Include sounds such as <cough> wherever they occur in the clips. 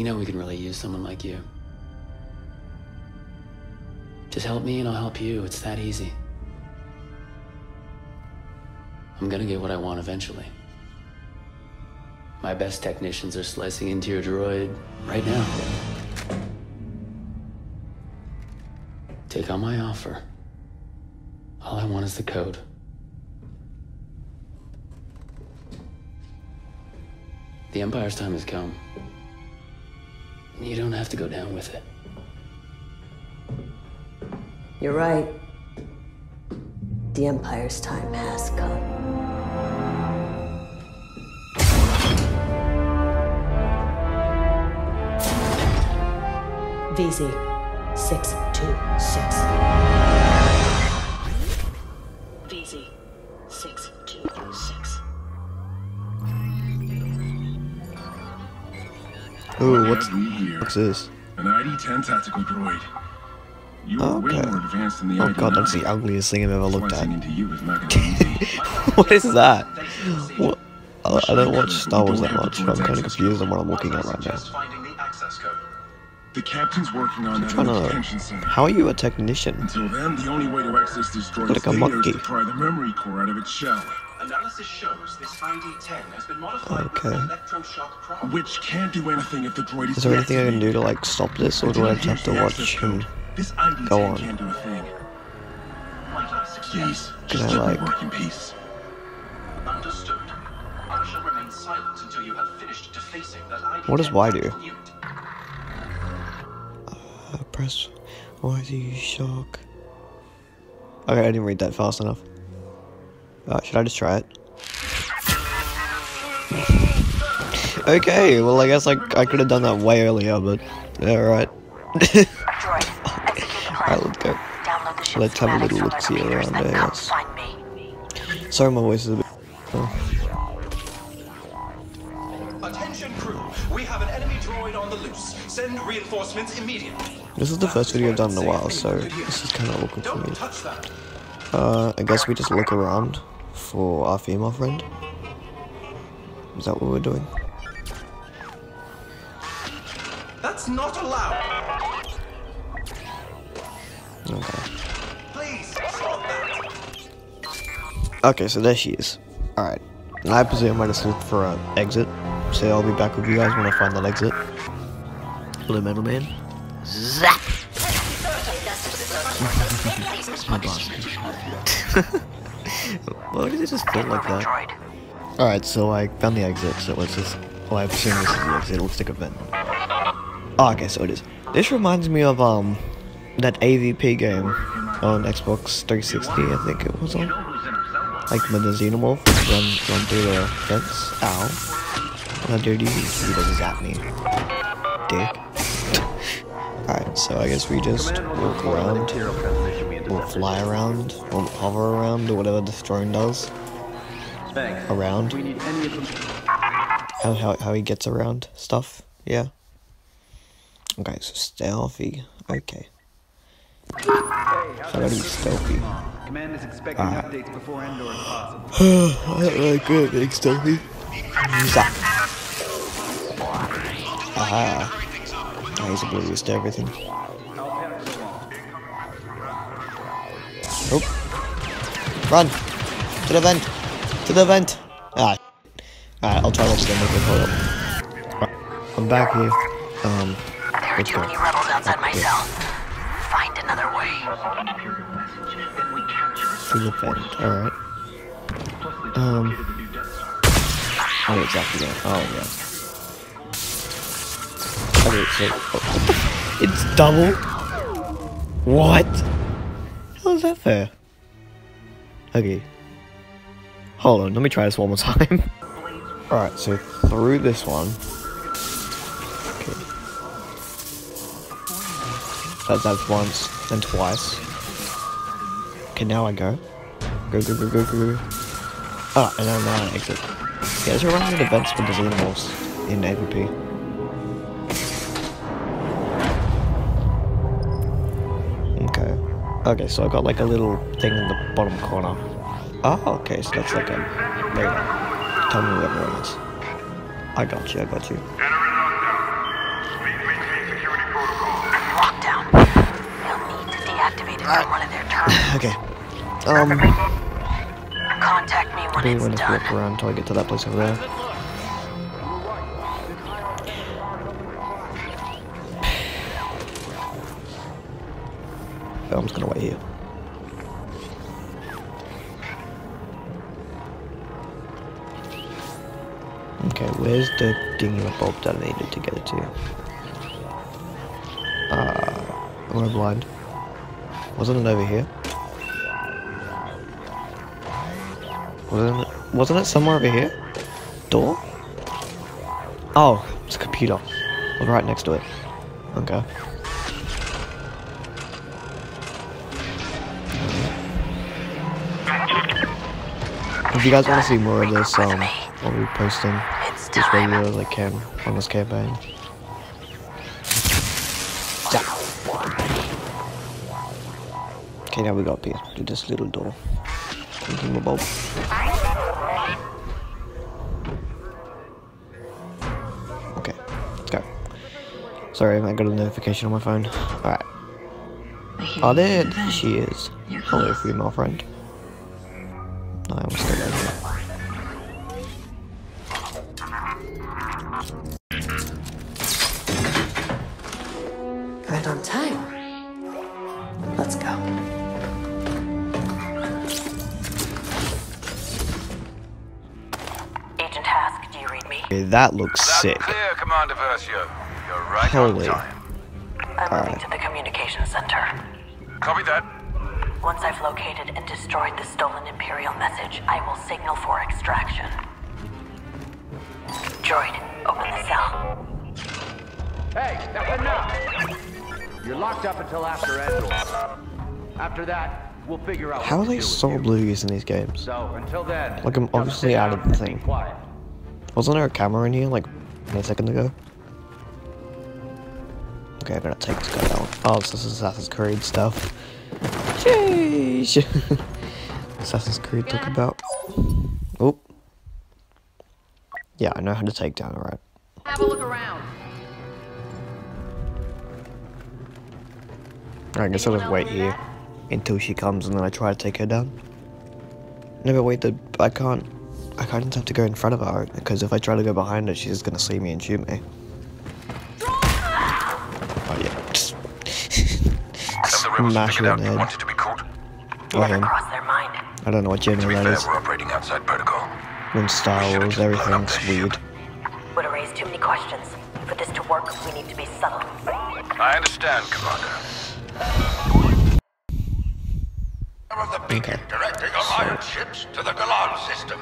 You know we can really use someone like you. Just help me and I'll help you. It's that easy. I'm gonna get what I want eventually. My best technicians are slicing into your droid right now. Take on my offer. All I want is the code. The Empire's time has come. You don't have to go down with it. You're right. The Empire's time has come. VZ 626. VZ 626. Ooh, what's what's this? An ID-10 tactical droid. You are way more advanced than the Oh ID-9. god, that's the ugliest thing I've ever looked at. into you is not gonna be easy. <laughs> what is that? What? I, I don't watch Star Wars that much, but I'm kind of confused on what I'm looking at right now. The captain's working on that trying to- detention center. How are you a technician? Until then, the only way to access this droid's Like a monkey. is to pry the memory core out of its shell, Analysis shows this ID-10 has been modified Okay. with electroshock prod. which can't do anything if the droid is Is there anything I can do to like stop this, or do I just have to watch access him? This ID-10 go on? can't do a thing. Might I suggest? Please, just let like- me work in peace. Understood. I shall remain silent until you have finished defacing that ID-10 What does Y do? tactical unit. Uh, press YZ shock. Okay, I didn't read that fast enough. Uh, should I just try it? okay, well I guess like I could have done that way earlier, but yeah, alright. Execute. <laughs> Alright, let's go. Download the ship's Let's have a little look-see around then there, yes. Sorry, my voice is a bit. Oh. Attention crew, we have an enemy droid on the loose. Send reinforcements immediately. This is the first video I've done in a while, so this is kind of awkward for me. Uh, I guess we just look around for our female friend. Is that what we're doing? That's not allowed. Okay. Please stop that. Okay, so there she is. Alright. I presume I just look for an exit. So I'll be back with you guys when I find that exit. Hello, Metal Man. Zap! <laughs> <laughs> My boss. <laughs> <laughs> Why did it just feel like that? Alright, so I found the exit, so let's just... Oh, I assume this is the exit, it looks like a vent. Oh, okay, so it is. This reminds me of, um, that AVP game on Xbox 360, I think it was on. Like when the Xenomorph would run, run through the fence. Ow. How dare you? He doesn't zap me. Dick. <laughs> Alright, so I guess we just walk around, or fly around, or hover around, or whatever this drone does. Around. How, how, how he gets around stuff, yeah. Okay, so stealthy. Okay. So I gotta be stealthy. Command is expecting Ah. updates before Endor if possible. <sighs> I don't really good at being stealthy. Zap. Aha. Oh, he's oblivious to everything. Run! To the vent! To the vent! Ah. Alright, I'll try that again. Make it hold up. I'm back here. Um, heard let's too many rebels outside my Yeah. cell. Find another way. To the vent. Alright. Um. I know exactly where. Oh, yeah. Okay, so. oh, <laughs> it's double? What? How is that fair? Okay. Hold on, let me try this one more time. <laughs> Alright, so through this one. Okay. That, that's once, then twice. Okay, now I go. Go, go, go, go, go. Ah, and then I exit. Yeah, there's a random events with the Xenomorphs in AVP. Okay, so I got like a little thing in the bottom corner. Oh, okay, so that's like a radar. Tell me where everyone is. I got you, I got you. Need to deactivate it. <sighs> Okay. Um. Contact me when it's done. I need to walk around until I get to that place over there. I'm just gonna wait here. Okay, where's the bulb that I needed to get it to? Uh, am I blind? Wasn't it over here? Wasn't it, wasn't it somewhere over here? Door? Oh, it's a computer. Right next to it. Okay. If you guys want to see more of this, um, I'll be posting this as I can on this campaign. Okay, now we got here to this little door. Thinking about. Okay, let's go. Sorry, I got a notification on my phone. Alright. Oh, there, there she is. Hello, female friend. Let's go. Agent Hask, do you read me? Okay, that looks sick. Clear, Commander Versio. You're right Holy. on time. I'm moving Alright. to the communications center. Copy that. Once I've located and destroyed the stolen Imperial message, I will signal for extraction. Droid, open the cell. Hey, that's enough! You're locked up until after Endor. After that, we'll figure out How what are they do with so you. oblivious in these games? So, until then... Like, I'm obviously out of the thing. Wasn't there a camera in here like a second ago? Okay, I'm gonna take this guy down. Oh, this is Assassin's Creed stuff. Sheesh! <laughs> Assassin's Creed talk about. Oh. Yeah, I know how to take down, alright. Have a look around. I guess I'll just wait here until she comes and then I try to take her down. No, but wait, the, I can't. I can't have to go in front of her because if I try to go behind her, she's gonna see me and shoot me. Oh yeah, just Have the rebels smash her in the head. wanted to be caught? Or him. crossed their mind. I don't know what To gender be that fair, is. we're operating outside protocol. In Star Wars, everything's weird. Would have raised too many questions. For this to work, we need to be subtle. I understand, Commander. Of the beacon directing Alliance ships to the Galan system.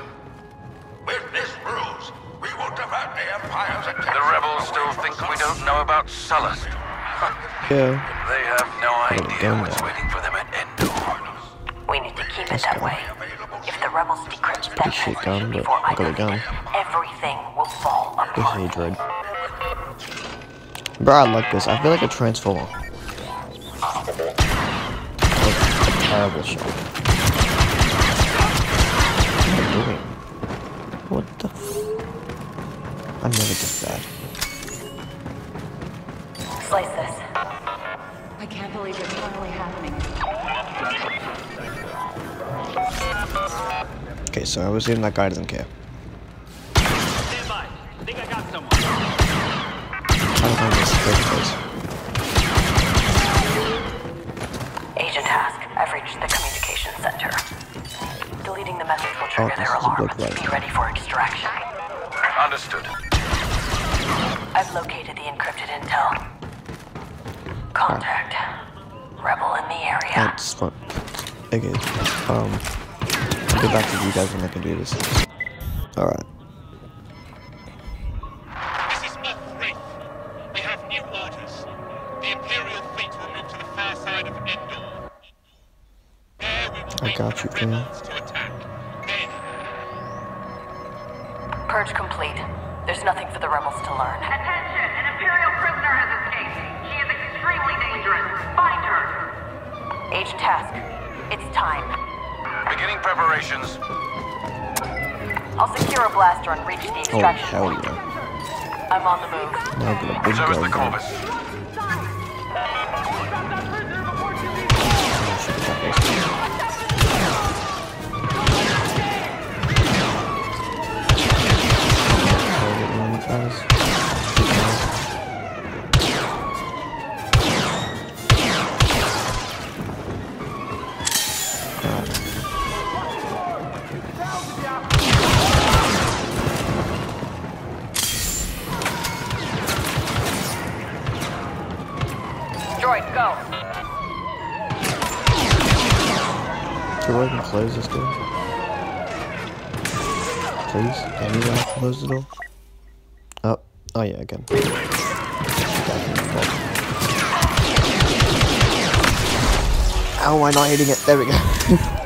With this ruse, we will divert the Empire's attention. The rebels still think we don't know about Sullust. <laughs> Yeah. They have no idea what's waiting for them at Endor. We need to keep it that way. If the rebels decrypt that pretty shit message gun, but before I I got a gun. everything will fall This apart. is Dread. Bro, I like this. I feel like a transformer. Terrible shot. What am I doing? What the f- I never did that. Slice this. I can't believe it's finally happening. Okay, so I assume that guy doesn't care. Stand by. Think I got someone. I don't know this first place. Agent Hask, I've reached the communication center. Deleting the message will Oh, trigger this their is a alarm. book Be ready for extraction. Understood. I've located the encrypted intel. Contact. Rebel in the area. That's fun. Okay, um, I'll get back to you guys when I can do this. Alright. Attack. Then, Purge complete. There's nothing for the rebels to learn. Attention! An Imperial prisoner has escaped. She is extremely dangerous. Find her. Agent Hask. it's time. Beginning preparations. I'll secure a blaster and reach the extraction Oh, extraction hell point. yeah. I'm on the move. Now I've got a big So gun. the Corvus. Oh, close this door? Please? Can you close the door? Oh, yeah, again. How am I not hitting it? There we go. <laughs>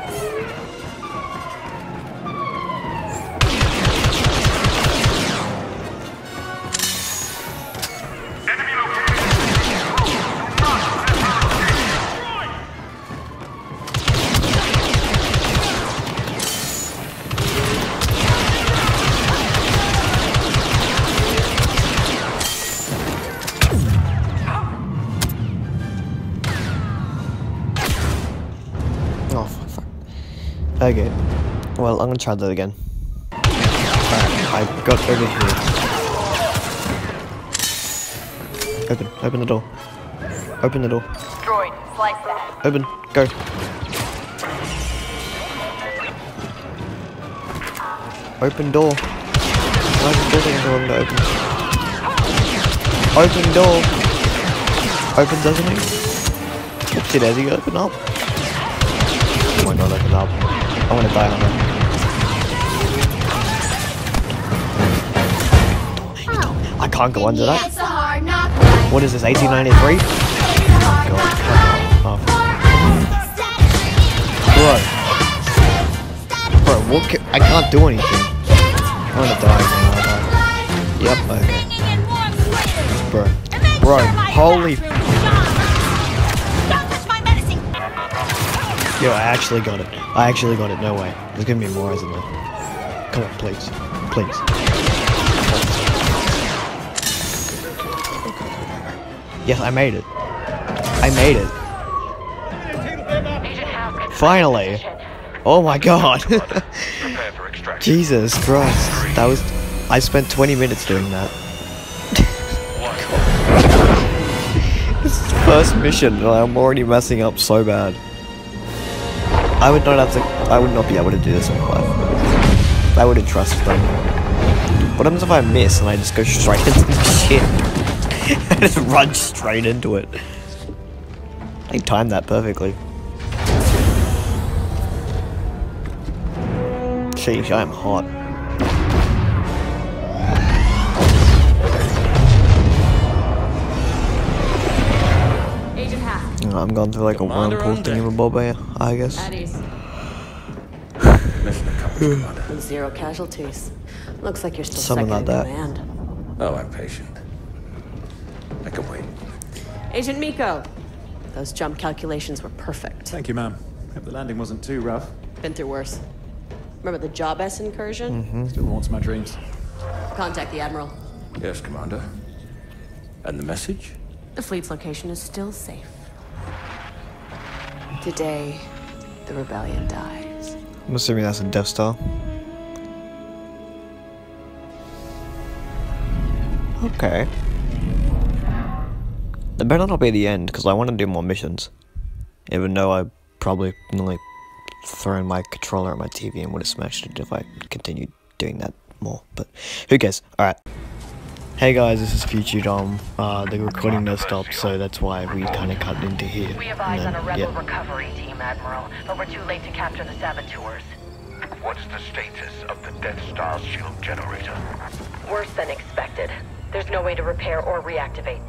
Oh, fuck. Okay. Well, I'm gonna try that again. Alright, I got over here. Open, open the door. Open the door. Droid, slice that. Open, go. Open door. Why is the door taking to open? Open door. Open sesame. Oopsie daisy, open up. Oh my god, open up. I wanna die on that. I can't go under that. What is this, 1893? Oh, Bro. Bro, what I can't do anything. I'm gonna die, man. I'll die. Yep, okay. Bro. Bro, holy. Yo, I actually got it. I actually got it, no way. There's gonna be more, isn't there? Come on, please. Please. Yes, I made it. I made it. Finally. Oh my god. <laughs> Jesus Christ. That was I spent 20 minutes doing that. <laughs> this is the first mission and I'm already messing up so bad. I would not have to I would not be able to do this in life. I wouldn't trust them. What happens if I miss and I just go straight <laughs> into the shit? I <laughs> just run straight into it. I timed that perfectly. Sheesh, I am hot. I'm going through like a Commander whirlpool on thing of a bob I guess. At ease. Mission accomplished, Commander. Zero casualties. Looks like you're still Something second like in that. command. Oh, I'm patient. I can wait. Agent Meeko. Those jump calculations were perfect. Thank you, ma'am. Hope the landing wasn't too rough. Been through worse. Remember the Job S incursion? Mm-hmm. Still haunts my dreams. Contact the Admiral. Yes, Commander. And the message? The fleet's location is still safe. Today, the rebellion dies. I'm assuming that's a Death Star. Okay. That better not be the end, because I want to do more missions. Even though I probably like thrown my controller at my TV and would have smashed it if I continued doing that more. But who cares? Alright. Hey guys, this is Future Dom. Uh, the recording never stopped, so that's why we kind of cut into here. We have And eyes on then- a rebel yeah. recovery team, Admiral, but we're too late to capture the saboteurs. What's the status of the Death Star's shield generator? Worse than expected. There's no way to repair or reactivate.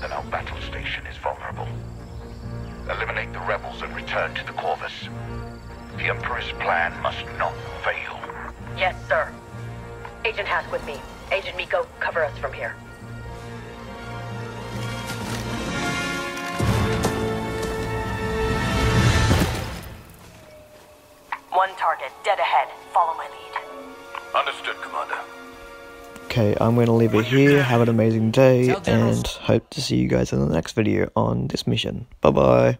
Then our battle station is vulnerable. Eliminate the rebels and return to the Corvus. The Emperor's plan must not fail. Yes, sir. Agent Hask with me. Agent Meeko, cover us from here. One target, dead ahead. Follow my lead. Understood, Commander. Okay, I'm going to leave it here. Have an amazing day, and hope to see you guys in the next video on this mission. Bye bye.